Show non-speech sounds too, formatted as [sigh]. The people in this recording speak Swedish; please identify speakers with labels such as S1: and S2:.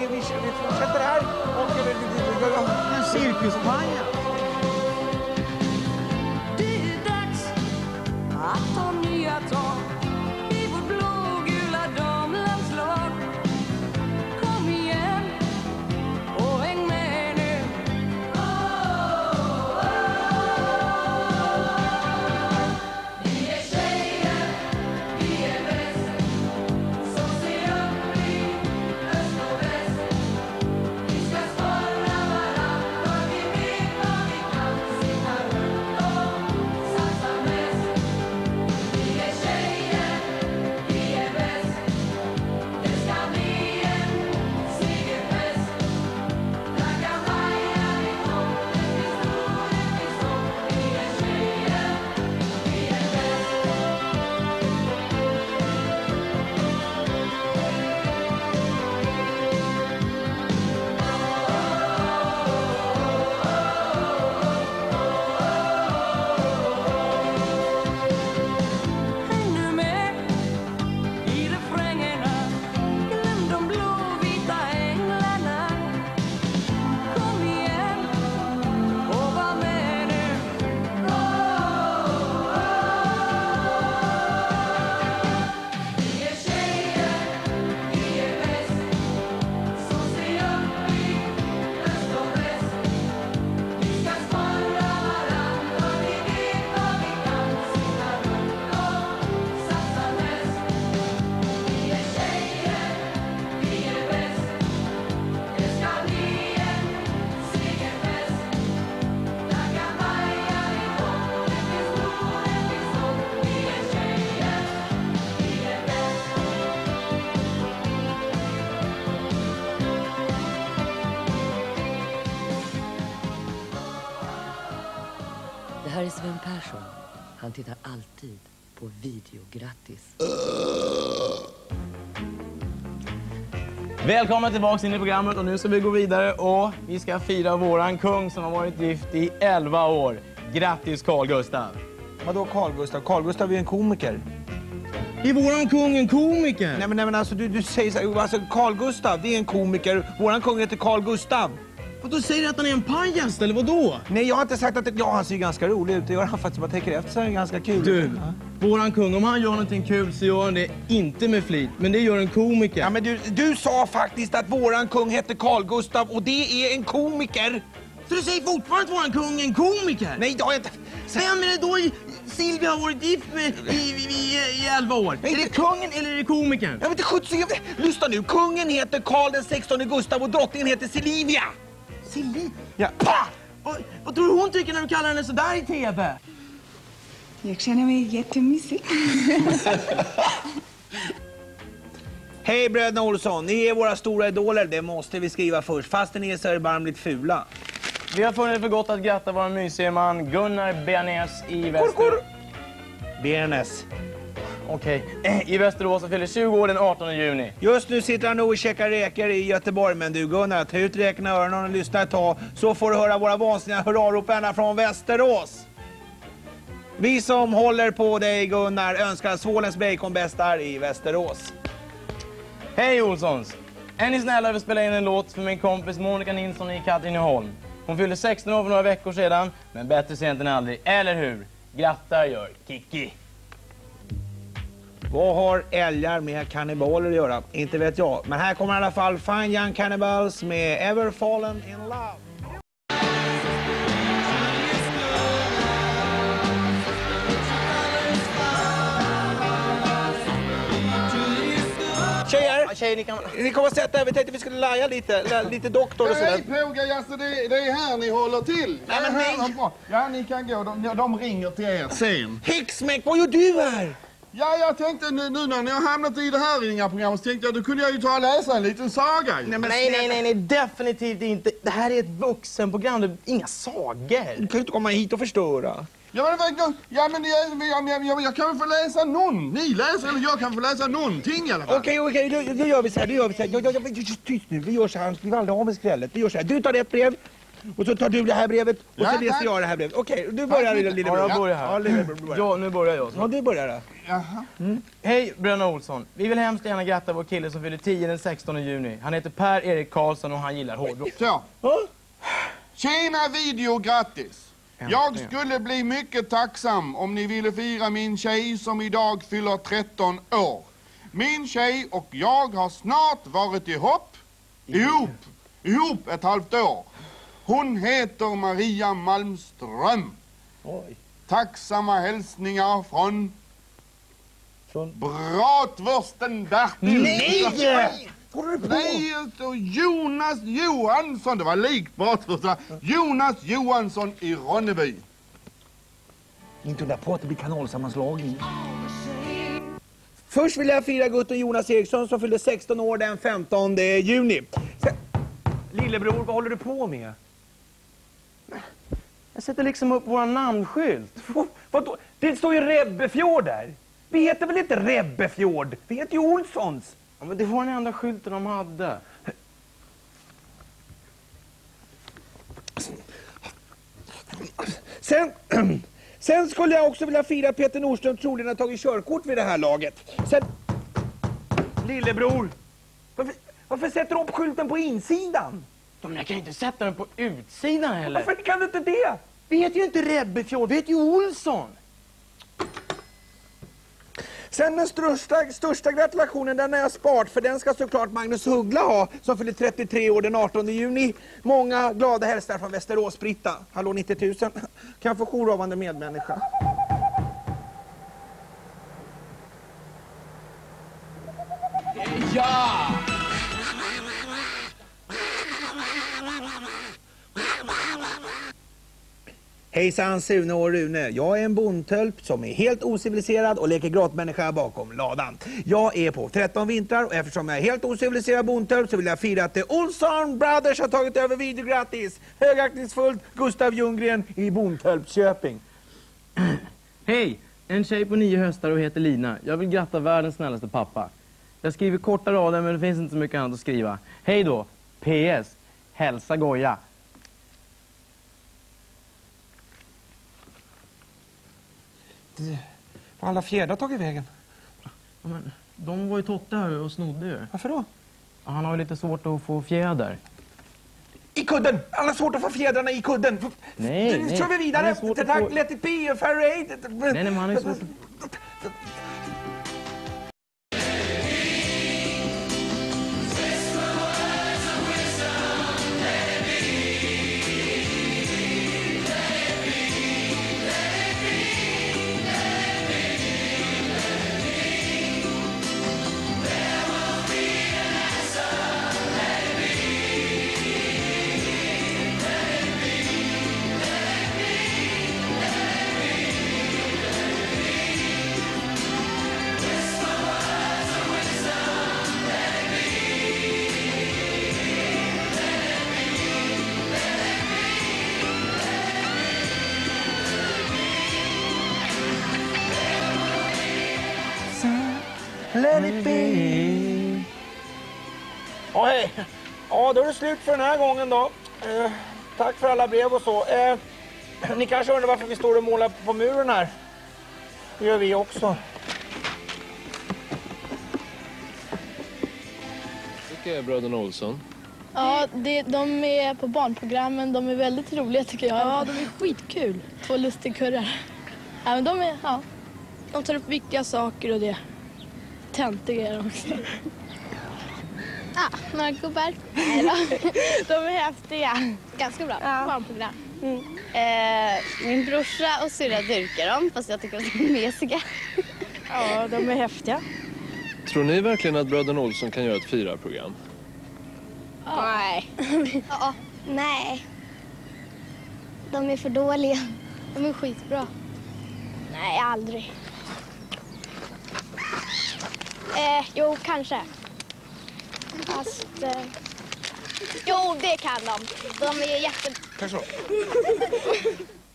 S1: Vi, vi fortsätter här och...
S2: En cirkuspaja.
S3: Det
S4: Sven Persson. Han tittar alltid på video. Grattis!
S2: Välkomna tillbaka in i programmet och nu ska vi gå vidare och vi ska fira våran kung som har varit gift i 11 år. Grattis Carl Gustav!
S1: Vadå Carl Gustav? Carl Gustav är en komiker.
S2: Är våran kung en komiker?
S1: Nej men, nej, men alltså du, du säger så här, alltså Carl Gustav det är en komiker. Våran kung heter Carl Gustav.
S2: Och då säger du att han är en pajas eller vadå?
S1: Nej jag har inte sagt att det, ja han ser ganska rolig ut. Det gör han faktiskt. Man tänker efter så är det ganska kul.
S2: Du,
S1: Ja.
S2: våran kung, om han gör någonting kul så gör han det inte med flit. Men det gör en komiker.
S1: Ja men du, du sa faktiskt att våran kung hette Carl Gustav och det är en komiker.
S2: Så du säger fortfarande att våran kung är en komiker?
S1: Nej, jag har inte...
S2: Vem är det då Silvia har varit gift med i, i, i, 11 år?
S1: Nej,
S2: är det
S1: det-
S2: kungen eller är det komikern?
S1: Jag vet inte vet- Lyssna nu, kungen heter Karl den 16 Gustav och drottningen heter Silvia.
S2: Silvia?
S1: Ja.
S2: Vad, vad tror du hon tycker när du kallar henne sådär i TV?
S5: Jag känner mig jättemysig. [laughs]
S1: Hej bröderna Olsson, ni är våra stora idoler. Det måste vi skriva först, fastän ni är så erbarmligt fula.
S2: Vi har funnit för gott att gratta vår mysiga man Gunnar Bearnés i
S1: Kor,
S2: Västerås.
S1: kor.
S2: Okej, eh, i Västerås och fyller 20 år den 18 juni.
S1: Just nu sitter han nog och käkar räkor i Göteborg. Men du Gunnar, ta ut räkorna i öronen och lyssna ett tag. Så får du höra våra vansinniga hurrarop ända från Västerås. Vi som håller på dig Gunnar önskar Smålands baconbästar i Västerås.
S2: Hej Olssons! Är ni snälla och spela in en låt för min kompis Monica Nilsson i Katrineholm? Hon fyllde 16 år för några veckor sedan, men bättre sent än aldrig, eller hur? Grattar gör Kiki.
S1: Vad har älgar med kannibaler att göra? Inte vet jag. Men här kommer i alla fall Fine Young Cannibals med Ever Fallen In Love. Tjejer,
S2: Tjejer, ni kan...
S1: ni kommer att sätta er. Vi tänkte vi skulle laja lite, la- lite doktor och sådär.
S6: Hej pågar, alltså det, det är här ni håller till.
S1: Nej, men
S6: här
S1: nej.
S6: bra. Ja, ni kan gå. De, de ringer till er sen.
S1: Häxmäck, vad gör du här?
S6: Ja, jag tänkte nu, nu när ni har hamnat i det här ringarprogrammet så tänkte jag då kunde jag ju ta och läsa en liten saga
S2: Nej,
S1: snälla,
S2: nej, nej, nej, definitivt inte. Det här är ett vuxenprogram, det är inga sagor.
S1: Du kan ju inte komma hit och förstöra.
S6: Ja, men, ja, men jag, jag, jag, jag, jag kan väl få läsa någon. Ni läser eller jag kan få läsa någonting i alla fall.
S1: Okej, okej, då, då gör vi så här. Då gör vi så här. Jag, jag, jag, tyst nu. Vi gör så här. Vi aldrig av med skrället. Vi gör så här. Du tar ett brev. Och så tar du det här brevet och
S6: Ja,
S1: så läser jag det här brevet. Okej, du börjar lille, lillebror.
S2: Ja, jag börjar här.
S1: Ja, du börjar.
S2: Ja, nu börjar jag.
S1: Ja, du börjar då.
S6: Jaha.
S2: Hej Bröderna Olsson. Vi vill hemskt gärna gratta vår kille som fyller 10 den 16 juni. Han heter Per-Erik Karlsson och han gillar hårdrock.
S6: Så.
S1: Ja.
S6: Tjena video, grattis! Jag skulle bli mycket tacksam om ni ville fira min tjej som idag fyller 13 år. Min tjej och jag har snart varit ihop, ihop, ihop ett halvt år. Hon heter Maria Malmström.
S1: Oj.
S6: Tacksamma hälsningar från
S1: Från...
S6: Bratwursten Bertil.
S1: Nej!
S6: Nej, alltså Jonas Johansson. Det var likt Bratwursten. Jonas Johansson i Ronneby.
S1: Inte undra på att det blir kanalsammanslagning. Först vill jag fira Gutten Jonas Eriksson som fyllde 16 år den 15 juni. Sen... Lillebror, vad håller du på med?
S2: Jag sätter liksom upp våran namnskylt.
S1: Vad- Vadå? Det står ju Rebbefjord där. Vi heter väl inte Rebbefjord? Vi heter ju Olssons.
S2: Ja, men det var den enda skylten de hade.
S1: Sen, sen skulle jag också vilja fira Peter Nordström troligen har tagit körkort vid det här laget. Sen... Lillebror, varför, varför sätter du upp skylten på insidan?
S2: Men jag kan ju inte sätta den på utsidan heller.
S1: Varför kan du inte det?
S2: Vi heter ju inte Rebbefjord, vi heter ju Olsson.
S1: Sen den största, största gratulationen den har jag sparat för den ska såklart Magnus Huggla ha som fyller 33 år den 18 juni. Många glada hälsningar från Västerås-Britta. Hallå 90 000. Kan jag få jourhavande medmänniska? Hejsan Sune och Rune. Jag är en bondtölp som är helt ociviliserad och leker grottmänniska bakom ladan. Jag är på 13 vintrar och eftersom jag är helt ociviliserad bondtölp så vill jag fira att The Olsson Brothers har tagit över videograttis. Högaktningsfullt Gustav Ljunggren i Bondtölpsköping. [clears throat]
S2: Hej! En tjej på nio höstar och heter Lina. Jag vill gratta världens snällaste pappa. Jag skriver korta rader men det finns inte så mycket annat att skriva. Hej då! PS. Hälsa Goja.
S1: Var alla fjädrar tagit vägen?
S2: Ja, men, de var ju Totte här och snodde ju.
S1: Varför då?
S2: Han har ju lite svårt att få fjäder.
S1: I kudden! Alla har svårt att få fjädrarna i kudden.
S2: Nej,
S1: nu
S2: nej.
S1: kör vi
S2: Han
S1: vidare.
S2: få-
S1: Let it be, Faraday.
S2: Nej, nej, men han är svårt
S1: Let it be. Ja, hej. Ja, då är det slut för den här gången då. Eh, tack för alla brev och så. Eh, ni kanske undrar varför vi står och målar på muren här. Det gör vi också.
S7: Vilka är bröderna Olsson?
S8: Ja, det, de är på barnprogrammen. De är väldigt roliga tycker jag. Ja, de är skitkul. Två lustigkurrar. Ja, men de är, ja. De tar upp viktiga saker och det. Töntiga är de också. Ja, [laughs] några gubbar. Nej då. [laughs] De är häftiga. Ganska bra. Barnprogram. Eh, min brorsa och syrra dyrkar dem, fast jag tycker att de är mesiga. [laughs] Ja, de är häftiga.
S7: Tror ni verkligen att bröderna Olsson kan göra ett firarprogram?
S8: Nej. ja, nej. De är för dåliga. De är skitbra. Nej, aldrig. Eh, jo, kanske. Fast... Eh, jo, det kan de. De är jätte...
S1: Tack så [laughs]